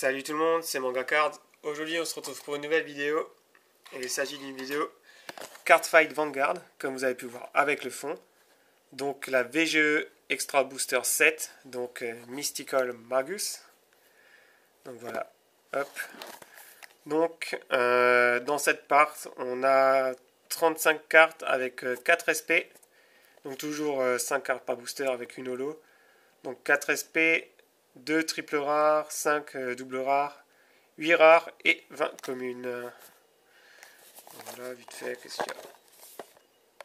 Salut tout le monde, c'est Mangacard. Aujourd'hui on se retrouve pour une nouvelle vidéo. Et il s'agit d'une vidéo Card Fight Vanguard, comme vous avez pu voir avec le fond. Donc la VGE Extra Booster 7, donc euh, Mystical Magus. Donc voilà, hop. Donc euh, dans cette part, on a 35 cartes avec 4 euh, SP. Donc toujours 5 cartes par booster avec une holo. Donc 4 SP, 2 triples rares, 5 euh, doubles rares, 8 rares et 20 communes. Voilà, vite fait, qu'est-ce qu'il y a?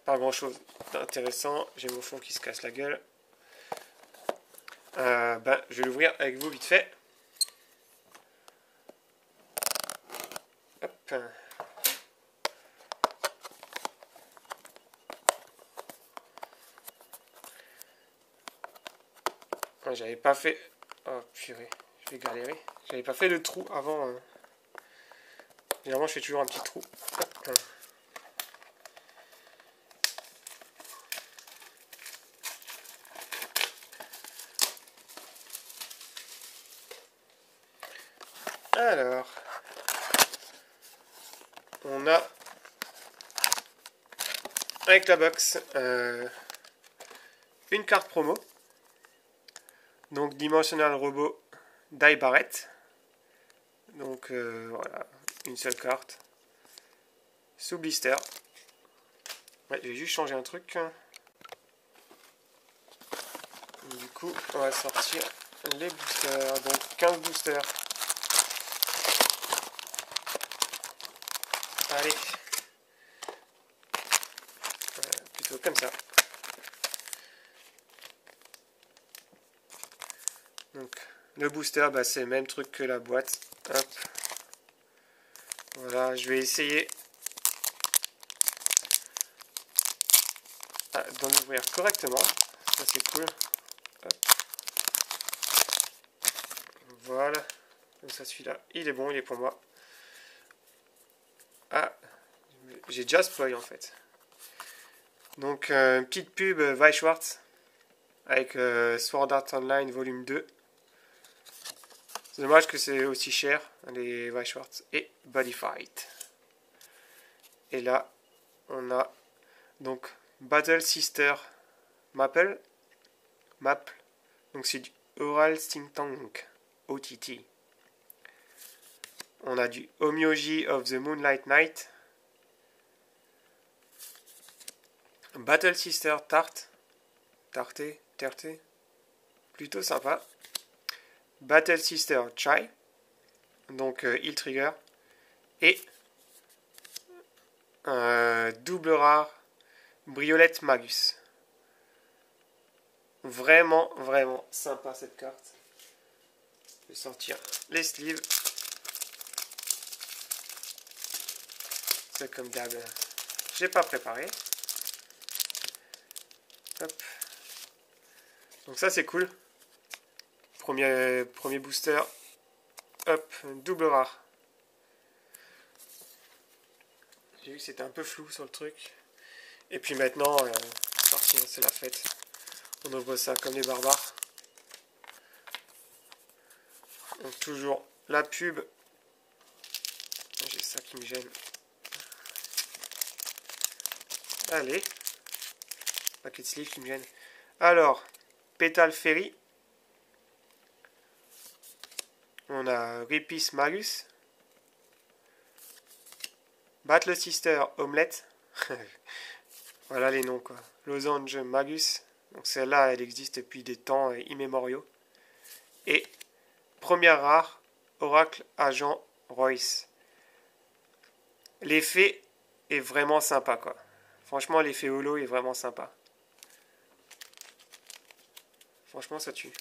Pas grand chose d'intéressant. J'ai mon fond qui se casse la gueule. Euh, ben, je vais l'ouvrir avec vous vite fait. Hop. J'avais pas fait Oh purée, je vais galérer. J'avais pas fait le trou avant. Hein. Généralement, je fais toujours un petit trou. Alors, on a avec la box euh, une carte promo. Donc Dimensional Robot Die Barrett. Donc euh, voilà, une seule carte. Sous blister. Ouais, je vais juste changer un truc. Du coup, on va sortir les boosters. Donc 15 boosters. Allez. plutôt comme ça. Donc, le booster, bah, c'est le même truc que la boîte. Hop. Voilà, je vais essayer ah, d'en ouvrir correctement. Ça, c'est cool. Voilà. Donc ça, celui-là, il est bon, il est pour moi. Ah, j'ai déjà spoil en fait. Donc, euh, petite pub Weichwartz avec euh, Sword Art Online volume 2. C'est dommage que c'est aussi cher, les Weichwartz et Body Fight. Et là, on a donc Battle Sister Maple. Maple. Donc c'est du Oral Think Tank OTT. On a du Omyoji of the Moonlight Night. Battle Sister Tarte. Tarté, Tarté. Plutôt sympa. Battle Sister Chai, donc euh, Trigger, et un double rare Briolette Magus. Vraiment, vraiment sympa cette carte. Je vais sortir les sleeves. C'est comme d'hab. J'ai pas préparé. Donc ça c'est cool. Premier, premier booster. Hop, double rare. J'ai vu que c'était un peu flou sur le truc. Et puis maintenant, euh, c'est la fête. On ouvre ça comme des barbares. Donc toujours la pub. J'ai ça qui me gêne. Allez. Paquet de sleeve qui me gêne. Alors, Pétale Ferry. On a Ripis Magus. Battle Sister Omelette. voilà les noms quoi. Losange Magus. Donc celle-là, elle existe depuis des temps immémoriaux. Et première rare, Oracle Agent Royce. L'effet est vraiment sympa quoi. Franchement, l'effet holo est vraiment sympa. Franchement, ça tue.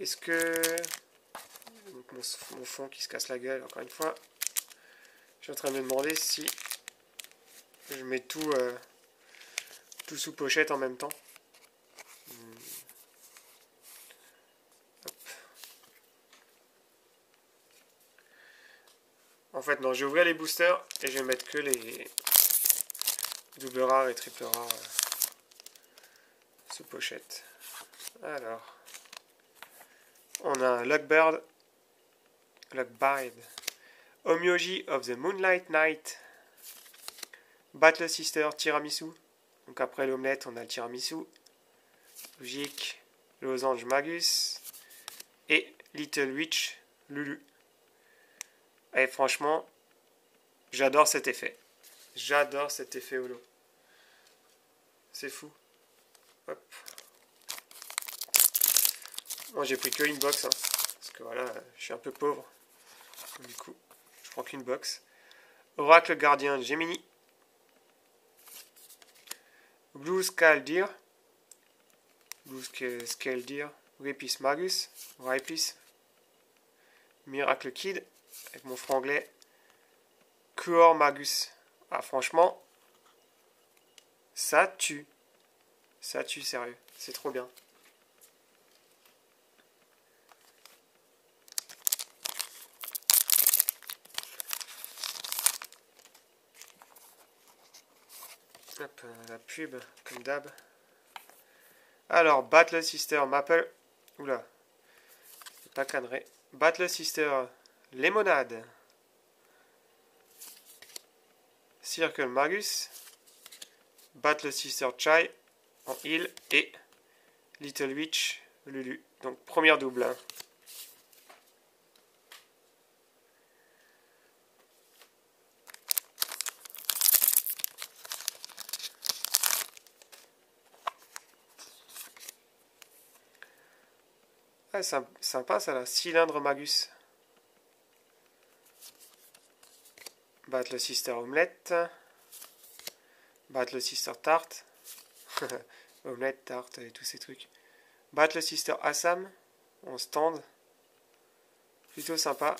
Est-ce que mon, fond qui se casse la gueule, encore une fois. Je suis en train de me demander si je mets tout, euh, tout sous pochette en même temps. Hmm. En fait, non, je vais les boosters et je vais mettre que les double rares et triple rares euh, sous pochette. Alors, on a un Lockbird Luckbard. Omyoji of the Moonlight Night. Battle Sister Tiramisu. Donc après l'omelette, on a le tiramisu. Logique. Losange Magus. Et Little Witch Lulu. Et franchement, j'adore cet effet. J'adore cet effet holo. C'est fou. Moi j'ai pris que une box. Hein, parce que voilà, je suis un peu pauvre. Du coup, je prends qu'une box. Oracle Gardien Gemini. Blue Scale Deer. Blue Scale Deer. Repis Magus. Repis. Miracle Kid. Avec mon franglais. Cuor Magus. Ah, franchement, ça tue. Ça tue, sérieux. C'est trop bien. Hop, la pub, comme d'hab. Alors, Battle Sister Maple. Oula. C'est pas cadré. Battle Sister Lemonade. Circle Magus, Battle Sister Chai en heal et Little Witch Lulu. Donc première double. Hein. Sympa ça là, cylindre Magus. Battle Sister Omelette. Battle Sister Tarte. Omelette, tarte et tous ces trucs. Battle Sister Assam. En stand. Plutôt sympa.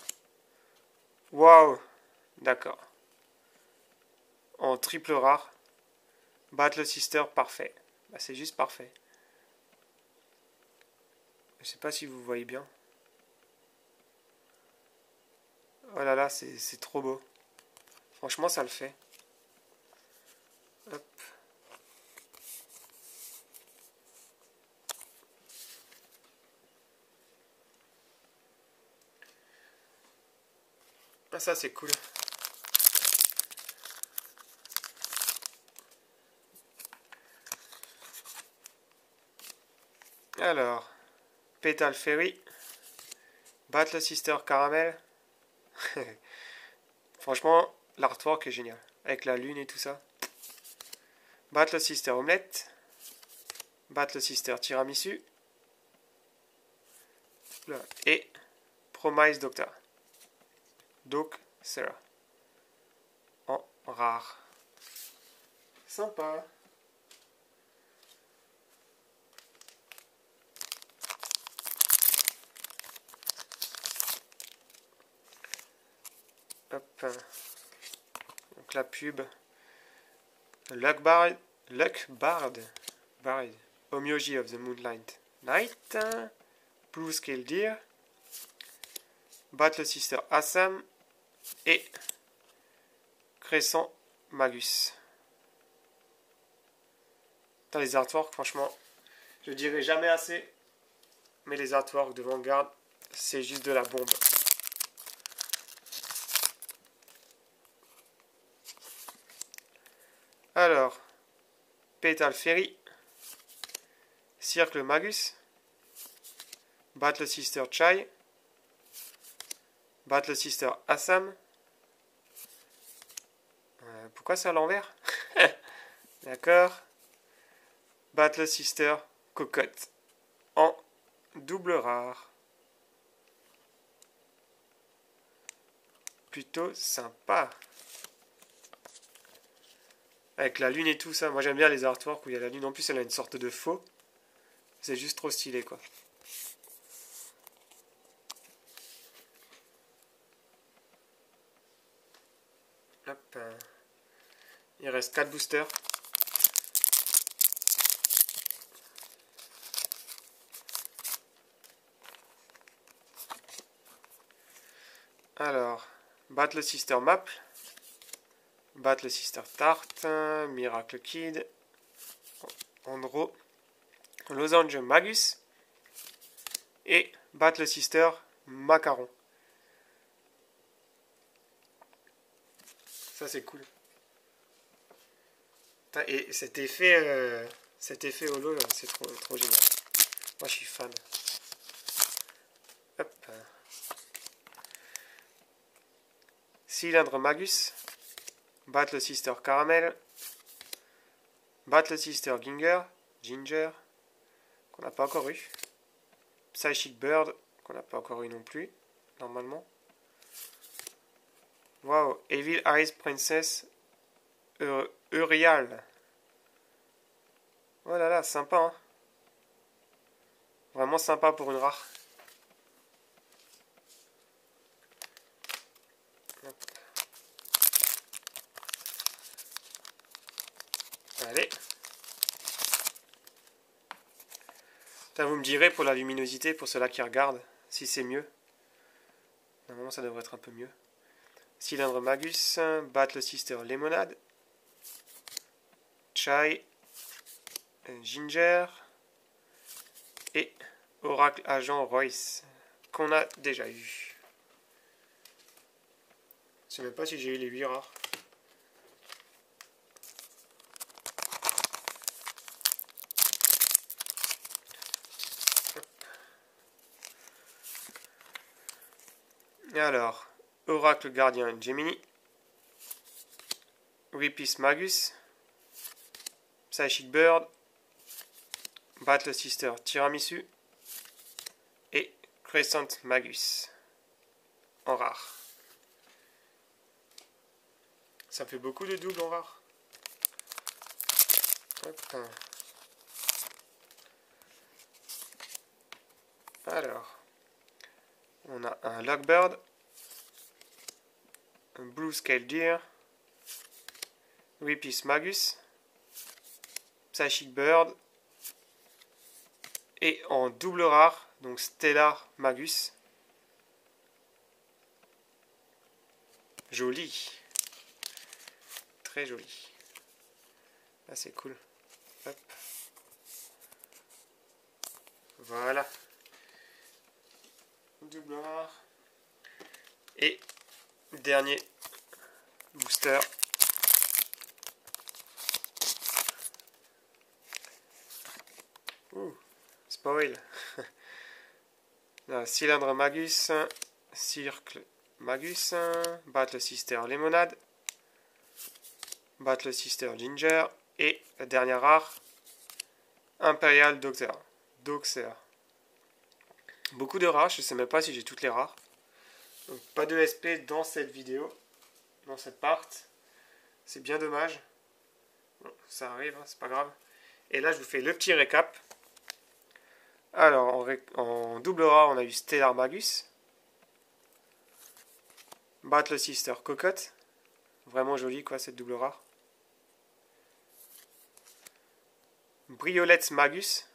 Waouh D'accord. En triple rare. Battle Sister parfait. Bah, c'est juste parfait. Je sais pas si vous voyez bien. Oh là là, c'est trop beau. Franchement, ça le fait. Ah, ça, c'est cool. Alors, Petal Fairy, Battle Sister Caramel. Franchement, L'artwork est génial. Avec la lune et tout ça. Battle Sister Omelette. Battle Sister Tiramisu. Et Promise Doctor. Doc Sarah. En rare. Sympa. Hop. La pub. Luck Bard, Luck Bard, Omyoji of the Moonlight Night, Blue Scale Deer, Battle Sister Assam. Et Crescent Magus. Dans les artworks, franchement, je dirais jamais assez, mais les artworks de Vanguard, c'est juste de la bombe. Alors, Petal Ferry, Circle Magus, Battle Sister Chai, Battle Sister Assam. Euh, pourquoi c'est à l'envers D'accord. Battle Sister Cocotte en double rare. Plutôt sympa. Avec la lune et tout ça. Moi j'aime bien les artworks où il y a la lune. En plus elle a une sorte de faux. C'est juste trop stylé quoi. Hop. Euh, il reste 4 boosters. Alors, Battle Sister Map. Battle Sister Tart, Miracle Kid, Andro, Losange Magus et Battle Sister Macaron. Ça c'est cool. Et cet effet, euh, cet effet holo c'est trop, trop génial. Moi je suis fan. Hop. Cylindre Magus. Battle Sister Caramel. Battle Sister Ginger. Ginger. Qu'on n'a pas encore eu. Psychic Bird. Qu'on n'a pas encore eu non plus. Normalement. Wow. Evil Eyes Princess. Urial. Oh là là, sympa, hein Vraiment sympa pour une rare. Allez. Pour la luminosité, pour ceux-là qui regardent, si c'est mieux. Normalement, ça devrait être un peu mieux. Cylindre Magus, Battle Sister Lemonade, Chai, Ginger et Oracle Agent Royce, qu'on a déjà eu. Je sais même pas si j'ai eu les 8 rares. Alors, Oracle Gardien Gemini, Ripis Magus, Psychic Bird, Battle Sister Tiramisu. Et Crescent Magus. En rare. Ça fait beaucoup de doubles en rare. Alors, on a un Lockbird, un Blue Scale Deer, Ripis Magus, Psychic Bird, et en double rare, donc Stellar Magus. Joli. Très joli. Ah, c'est cool. Voilà. Double rare. Et dernier booster. Spoil. cylindre Magus, Circle Magus, Battle Sister Lemonade, Battle Sister Ginger et la dernière rare, Imperial Doctor. Doxer. Beaucoup de rares, je sais même pas si j'ai toutes les rares. pas de SP dans cette vidéo, dans cette part. C'est bien dommage. ça arrive, hein, c'est pas grave. Et là, je vous fais le petit récap. Alors, en, double rare, on a eu Stellar Magus. Battle Sister Cocotte. Vraiment joli, quoi, cette double rare. Briolette Magus.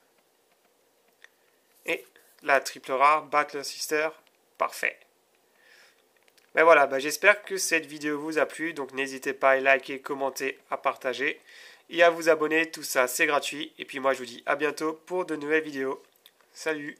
Et la triple rare, Battle Sister, parfait. Ben voilà, ben j'espère que cette vidéo vous a plu, donc n'hésitez pas à liker, commenter, à partager et à vous abonner, tout ça c'est gratuit. Et puis moi je vous dis à bientôt pour de nouvelles vidéos. Salut